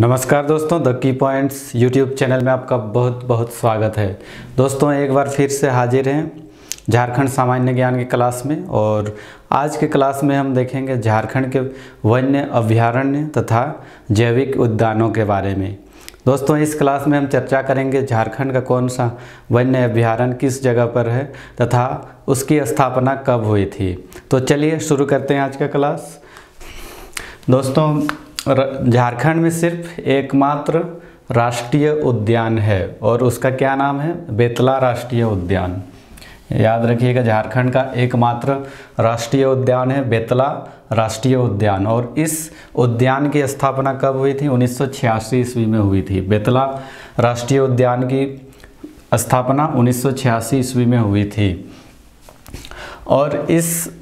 नमस्कार दोस्तों the key points YouTube channel में आपका बहुत बहुत स्वागत है। दोस्तों, एक बार फिर से हाजिर हैं झारखंड सामान्य ज्ञान की क्लास में और आज के क्लास में हम देखेंगे झारखंड के वन्य अभ्यारण्य तथा जैविक उद्यानों के बारे में। दोस्तों, इस क्लास में हम चर्चा करेंगे झारखंड का कौन सा वन्य अभ्यारण्य किस जगह पर है तथा उसकी स्थापना कब हुई थी। तो चलिए शुरू करते हैं आज का क्लास। दोस्तों झारखंड में सिर्फ़ एकमात्र राष्ट्रीय उद्यान है और उसका क्या नाम है? बेतला राष्ट्रीय उद्यान। याद रखिएगा, झारखंड का एकमात्र राष्ट्रीय उद्यान है बेतला राष्ट्रीय उद्यान। और इस उद्यान की स्थापना कब हुई थी? उन्नीस सौ छियासी ईस्वी में हुई थी। बेतला राष्ट्रीय उद्यान की स्थापना उन्नीस सौ छियासी ईस्वी में हुई थी। और इस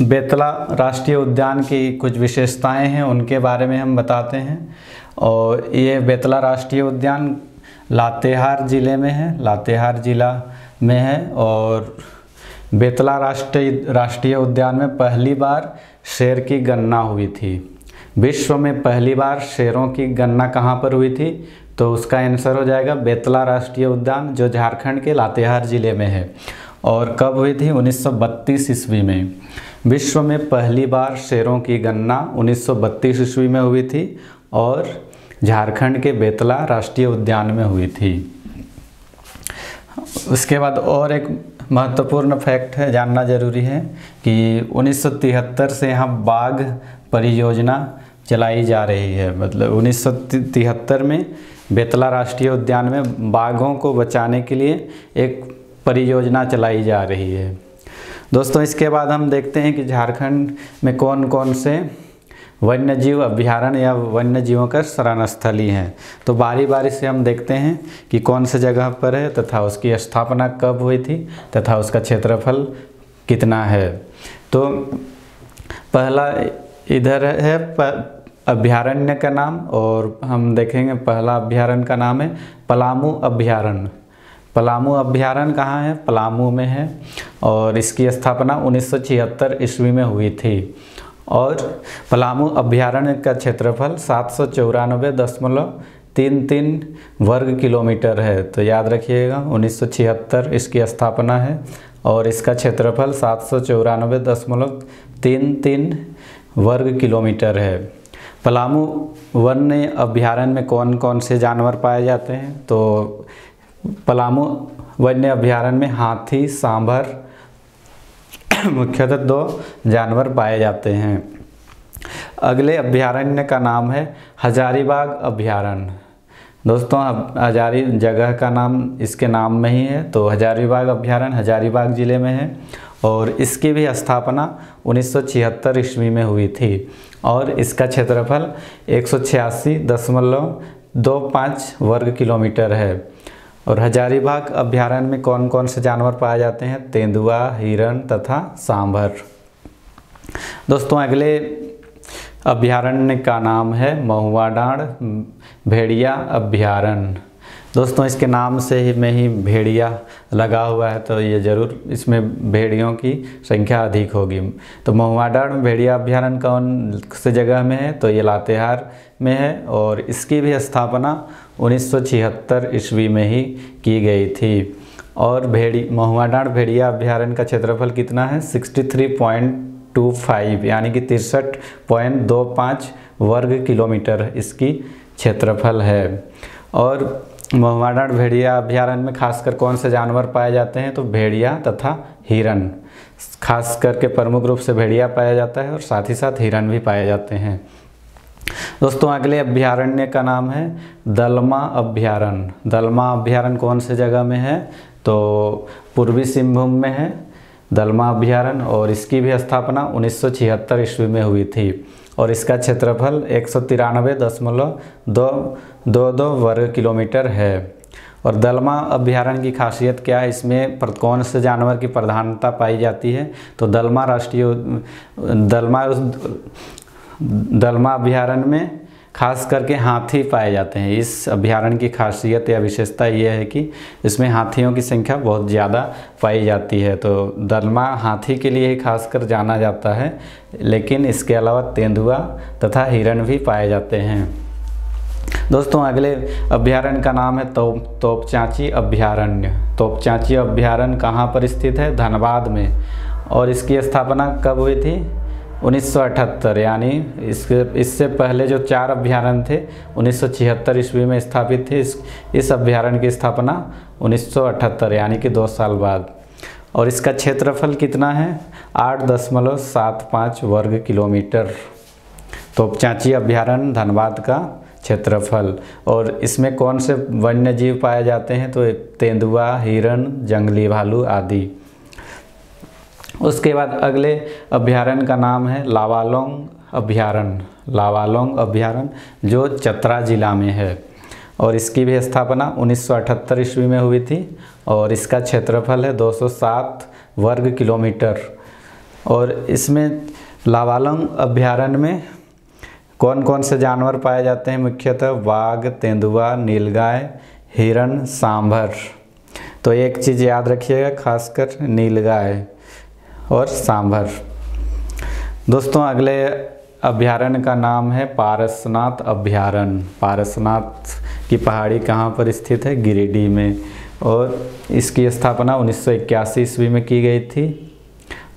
बेतला राष्ट्रीय उद्यान की कुछ विशेषताएँ हैं, उनके बारे में हम बताते हैं। और ये बेतला राष्ट्रीय उद्यान लातेहार ज़िले में है, लातेहार ज़िला में है। और बेतला राष्ट्रीय राष्ट्रीय उद्यान में पहली बार शेर की गणना हुई थी। विश्व में पहली बार शेरों की गणना कहाँ पर हुई थी? तो उसका आंसर हो जाएगा बेतला राष्ट्रीय उद्यान, जो झारखंड के लातेहार ज़िले में है। और कब हुई थी? 1932 ईस्वी में। विश्व में पहली बार शेरों की गणना 1932 ईस्वी में हुई थी और झारखंड के बेतला राष्ट्रीय उद्यान में हुई थी। उसके बाद और एक महत्वपूर्ण फैक्ट है, जानना ज़रूरी है कि 1973 से यहाँ बाघ परियोजना चलाई जा रही है। मतलब 1973 में बेतला राष्ट्रीय उद्यान में बाघों को बचाने के लिए एक परियोजना चलाई जा रही है। दोस्तों, इसके बाद हम देखते हैं कि झारखंड में कौन कौन से वन्य जीव अभ्यारण्य या वन्य जीवों का शरण स्थली हैं। तो बारी बारी से हम देखते हैं कि कौन से जगह पर है, तथा उसकी स्थापना कब हुई थी, तथा उसका क्षेत्रफल कितना है। तो पहला इधर है अभ्यारण्य का नाम, और हम देखेंगे पहला अभ्यारण्य का नाम है पलामू अभ्यारण्य। पलामू अभ्यारण्य कहाँ है? पलामू में है और इसकी स्थापना उन्नीस सौ छिहत्तर ईस्वी में हुई थी। और पलामू अभ्यारण्य का क्षेत्रफल सात सौ चौरानबे दशमलव तीन तीन वर्ग किलोमीटर है। तो याद रखिएगा, उन्नीस सौ छिहत्तर इसकी स्थापना है और इसका क्षेत्रफल सात सौ चौरानबे दशमलव तीन तीन वर्ग किलोमीटर है। पलामू वन्य अभ्यारण्य में कौन कौन से जानवर पाए जाते हैं? तो पलामू वन्य अभ्यारण्य में हाथी, सांभर, मुख्यतः दो जानवर पाए जाते हैं। अगले अभ्यारण्य का नाम है हजारीबाग अभ्यारण्य। दोस्तों हजारी जगह का नाम इसके नाम में ही है तो हजारीबाग अभ्यारण्य हजारीबाग ज़िले में है और इसकी भी स्थापना उन्नीस सौ छिहत्तर ईस्वी में हुई थी और इसका क्षेत्रफल एक सौ दशमलव दो पाँच वर्ग किलोमीटर है। और हजारीबाग अभ्यारण्य में कौन कौन से जानवर पाए जाते हैं? तेंदुआ, हिरण तथा सांभर। दोस्तों, अगले अभ्यारण्य का नाम है महुआ डांड, भेड़िया अभ्यारण्य। दोस्तों, इसके नाम से ही में ही भेड़िया लगा हुआ है तो ये ज़रूर इसमें भेड़ियों की संख्या अधिक होगी। तो महुआडाड़ भेड़िया अभ्यारण्य कौन से जगह में है? तो ये लातेहार में है, और इसकी भी स्थापना उन्नीस सौ छिहत्तर ईस्वी में ही की गई थी। और भेड़ी महुआडाण भेड़िया अभ्यारण का क्षेत्रफल कितना है? 63.25 यानी कि तिरसठ पॉइंट दो पाँच वर्ग किलोमीटर इसकी क्षेत्रफल है। और महुआडाड़ भेड़िया अभ्यारण्य में खासकर कौन से जानवर पाए जाते हैं? तो भेड़िया तथा हिरन खास करके प्रमुख रूप से भेड़िया पाया जाता है और साथ ही साथ हिरन भी पाए जाते हैं। दोस्तों, अगले अभ्यारण्य का नाम है दलमा अभ्यारण्य। दलमा अभ्यारण्य कौन से जगह में है? तो पूर्वी सिंहभूम में है दलमा अभ्यारण्य और इसकी भी स्थापना उन्नीस सौ छिहत्तर ईस्वी में हुई थी। और इसका क्षेत्रफल एक सौ तिरानबे दशमलव दो दो दो वर्ग किलोमीटर है। और दलमा अभ्यारण्य की खासियत क्या है? इसमें कौन से जानवर की प्रधानता पाई जाती है? तो दलमा राष्ट्रीय, दलमा दलमा अभ्यारण्य में खास करके हाथी पाए जाते हैं। इस अभ्यारण्य की खासियत या विशेषता यह है कि इसमें हाथियों की संख्या बहुत ज़्यादा पाई जाती है। तो दलमा हाथी के लिए ही खासकर जाना जाता है, लेकिन इसके अलावा तेंदुआ तथा हिरण भी पाए जाते हैं। दोस्तों, अगले अभ्यारण्य का नाम है तोप, तोपचाची अभ्यारण्य। तोपचाची अभ्यारण्य कहाँ पर स्थित है? धनबाद में। और इसकी स्थापना कब हुई थी? 1978 यानी इसके, इससे पहले जो चार अभ्यारण्य थे 1976 ईस्वी में स्थापित थे। इस इस अभ्यारण्य की स्थापना 1978 यानी कि दो साल बाद। और इसका क्षेत्रफल कितना है? आठ दशमलव सात पाँच वर्ग किलोमीटर। तो चाँची अभ्यारण्य धनबाद का क्षेत्रफल। और इसमें कौन से वन्य जीव पाए जाते हैं? तो तेंदुआ, हिरण, जंगली भालू आदि। उसके बाद अगले अभ्यारण्य का नाम है लावालोंग अभ्यारण्य लावालोंग अभ्यारण्य जो चतरा जिला में है। और इसकी भी स्थापना 1978 ईस्वी में हुई थी और इसका क्षेत्रफल है 207 वर्ग किलोमीटर। और इसमें लावालोंग अभ्यारण्य में कौन कौन से जानवर पाए जाते हैं? मुख्यतः बाघ तेंदुआ, नीलगाय, हिरण, सांभर। तो एक चीज़ याद रखिएगा, खासकर नीलगाय। और सांभर। दोस्तों, अगले अभ्यारण्य का नाम है पारसनाथ अभ्यारण्य। पारसनाथ की पहाड़ी कहाँ पर स्थित है? गिरिडीह में। और इसकी स्थापना उन्नीस सौ इक्यासी ईस्वी में की गई थी।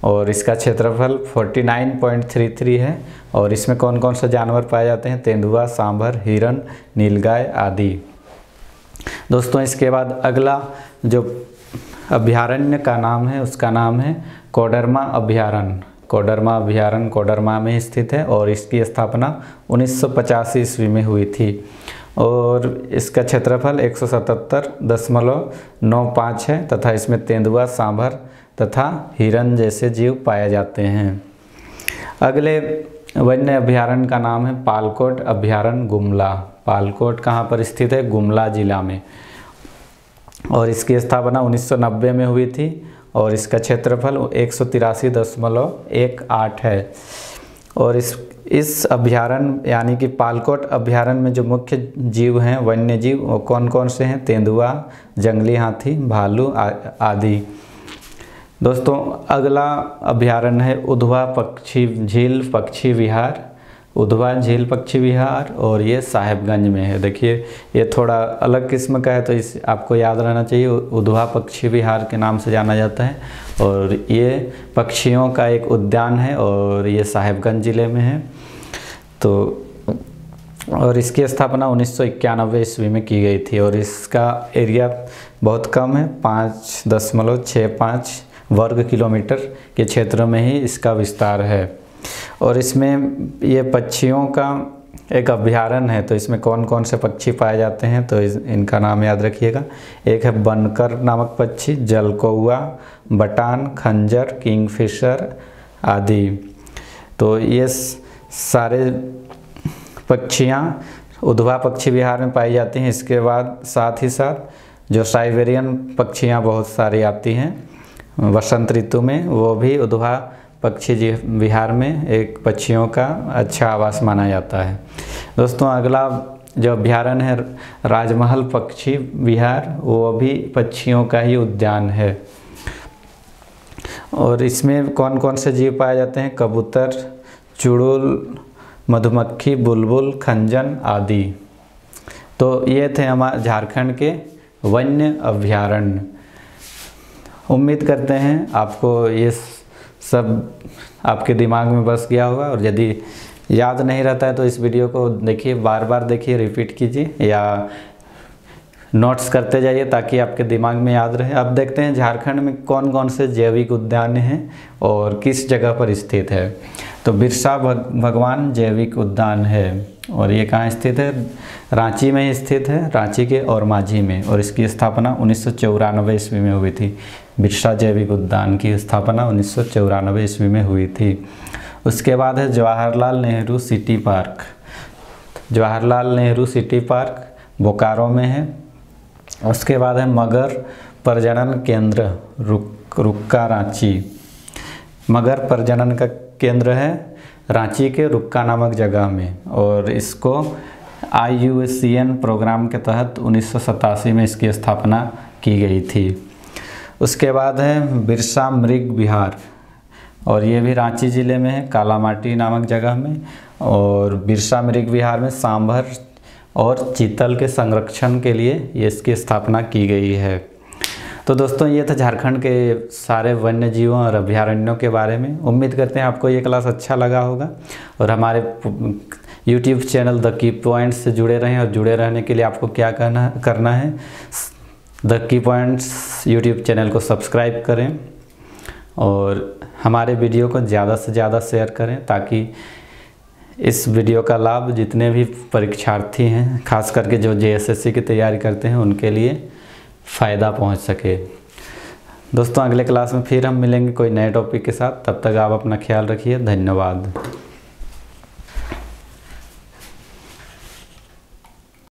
और इसका क्षेत्रफल 49.33 है। और इसमें कौन कौन से जानवर पाए जाते हैं? तेंदुआ, सांभर, हिरण, नीलगाय आदि। दोस्तों, इसके बाद अगला जो अभ्यारण्य का नाम है, उसका नाम है कोडरमा अभ्यारण्य। कोडरमा अभ्यारण्य कोडरमा में स्थित है और इसकी स्थापना उन्नीस सौ पचासी ईस्वी में हुई थी। और इसका क्षेत्रफल एक है तथा इसमें तेंदुआ, सांभर तथा हिरण जैसे जीव पाए जाते हैं। अगले वन्य अभ्यारण्य का नाम है पालकोट अभ्यारण्य गुमला। पालकोट कहाँ पर स्थित है? गुमला जिला में। और इसकी स्थापना 1990 में हुई थी और इसका क्षेत्रफल एक है। और इस इस अभ्यारण यानी कि पालकोट अभ्यारण में जो मुख्य जीव हैं वन्य जीव वो कौन कौन से हैं? तेंदुआ, जंगली हाथी, भालू आदि। दोस्तों, अगला अभ्यारण्य है उधवा पक्षी, झील पक्षी विहार। उधवा झील पक्षी विहार और ये साहेबगंज में है। देखिए, ये थोड़ा अलग किस्म का है तो इस आपको याद रहना चाहिए उधवा पक्षी विहार के नाम से जाना जाता है। और ये पक्षियों का एक उद्यान है और ये साहेबगंज ज़िले में है। तो और इसकी स्थापना उन्नीस सौ इक्यानवे ईस्वी में की गई थी और इसका एरिया बहुत कम है, पाँच दशमलव छः पाँच वर्ग किलोमीटर के क्षेत्र में ही इसका विस्तार है। और इसमें ये पक्षियों का एक अभ्यारण है तो इसमें कौन कौन से पक्षी पाए जाते हैं तो इस, इनका नाम याद रखिएगा। एक है बनकर नामक पक्षी जलकौआ बटान खंजर किंगफिशर आदि। तो ये सारे पक्षियाँ उधवा पक्षी विहार में पाई जाती हैं। इसके बाद साथ ही साथ जो साइबेरियन पक्षियाँ बहुत सारी आती हैं वसंत ऋतु में वो भी उधवा पक्षी जी बिहार में एक पक्षियों का अच्छा आवास माना जाता है। दोस्तों, अगला जो अभ्यारण्य है, राजमहल पक्षी विहार, वो भी पक्षियों का ही उद्यान है। और इसमें कौन कौन से जीव पाए जाते हैं? कबूतर, चुड़ुल, मधुमक्खी, बुलबुल, खंजन आदि। तो ये थे हमारे झारखंड के वन्य अभ्यारण्य। उम्मीद करते हैं आपको ये सब आपके दिमाग में बस गया होगा और यदि याद नहीं रहता है तो इस वीडियो को देखिए बार बार देखिए रिपीट कीजिए या नोट्स करते जाइए ताकि आपके दिमाग में याद रहे। अब देखते हैं झारखंड में कौन कौन से जैविक उद्यान हैं और किस जगह पर स्थित है। तो बिरसा भगवान जैविक उद्यान है और ये कहाँ स्थित है? रांची में स्थित है, रांची के और माझी में और इसकी स्थापना उन्नीस सौ चौरानवे ईस्वी में हुई थी। बिरसा जैविक उद्यान की स्थापना उन्नीस सौ चौरानवे ईस्वी में हुई थी। उसके बाद है Jawaharlal Nehru city park. Jawaharlal Nehru city park Bokaro में है। उसके बाद है मगर प्रजनन केंद्र, रुक, रुक्का रांची। मगर प्रजनन का केंद्र है रांची के रुक्का नामक जगह में और इसको I U C N programme के तहत उन्नीस सौ सतासी में इसकी स्थापना की गई थी। उसके बाद है बिरसा मृग विहार। और ये भी रांची ज़िले में है, कालामाटी नामक जगह में। और बिरसा मृग विहार में सांभर और चीतल के संरक्षण के लिए इसकी स्थापना की गई है। तो दोस्तों, ये था झारखंड के सारे वन्य जीवों और अभ्यारण्यों के बारे में। उम्मीद करते हैं आपको ये क्लास अच्छा लगा होगा। और हमारे YouTube channel the key points से जुड़े रहें और जुड़े रहने के लिए आपको क्या करना करना है the key points YouTube channel को सब्सक्राइब करें और हमारे वीडियो को ज़्यादा से ज़्यादा शेयर करें ताकि इस वीडियो का लाभ जितने भी परीक्षार्थी हैं, खास करके जो जेएसएससी की तैयारी करते हैं, उनके लिए फ़ायदा पहुँच सके। दोस्तों, अगले क्लास में फिर हम मिलेंगे कोई नए टॉपिक के साथ। तब तक आप अपना ख्याल रखिए। धन्यवाद।